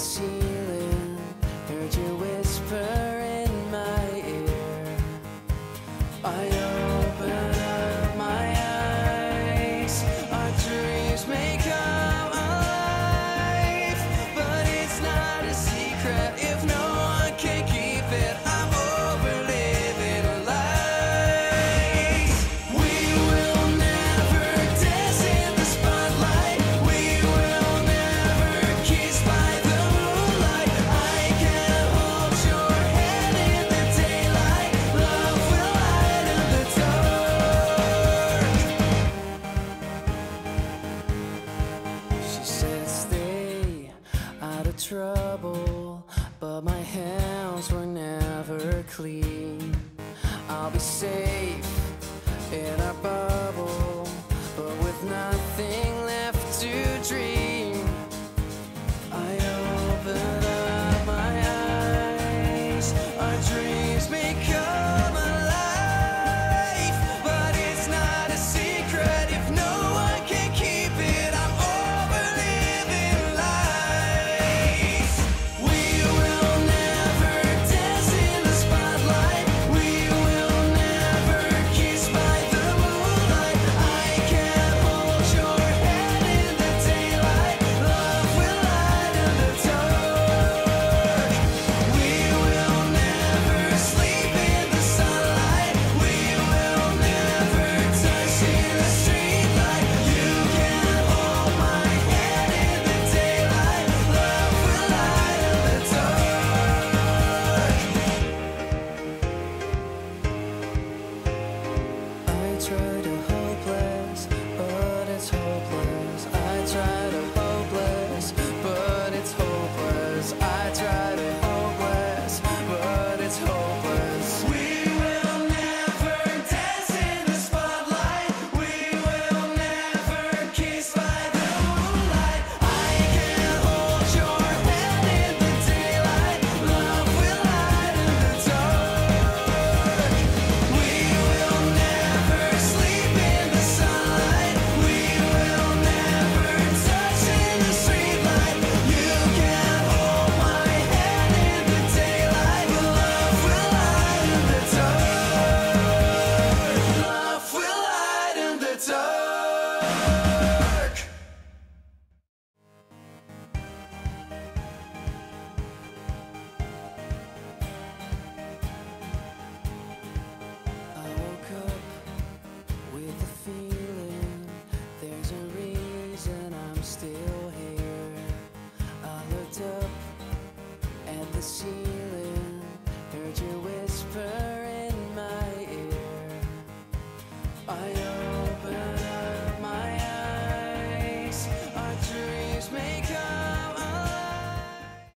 ceiling, heard you whisper in my ear. I open up my eyes, our dreams may come alive, but it's not a secret if no one can keep it. trouble, but my hands were never clean. I'll be safe in our bubble.